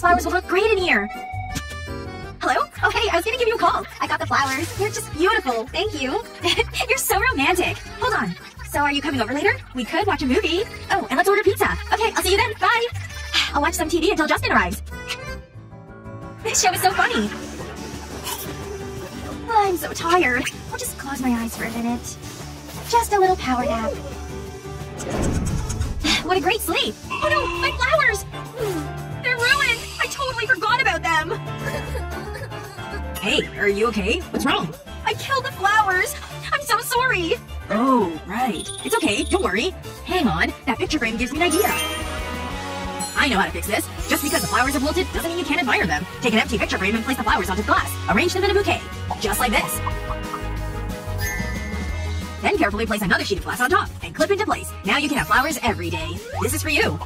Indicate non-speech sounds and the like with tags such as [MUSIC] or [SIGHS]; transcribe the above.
Flowers will look great in here. Hello? Oh, hey, I was gonna give you a call. I got the flowers. They're just beautiful. Thank you. [LAUGHS] You're so romantic. Hold on. So are you coming over later? We could watch a movie. Oh, and let's order pizza. Okay, I'll see you then. Bye. [SIGHS] I'll watch some TV until Justin arrives. [LAUGHS] This show is so funny. I'm so tired. I'll just close my eyes for a minute. Just a little power nap. [SIGHS] What a great sleep! Oh no, my flowers! Them! Hey, are you okay? What's wrong? I killed the flowers! I'm so sorry! Oh, right. It's okay, don't worry. Hang on, that picture frame gives me an idea. I know how to fix this. Just because the flowers have wilted doesn't mean you can't admire them. Take an empty picture frame and place the flowers onto the glass. Arrange them in a bouquet. Just like this. Then carefully place another sheet of glass on top and clip into place. Now you can have flowers every day. This is for you.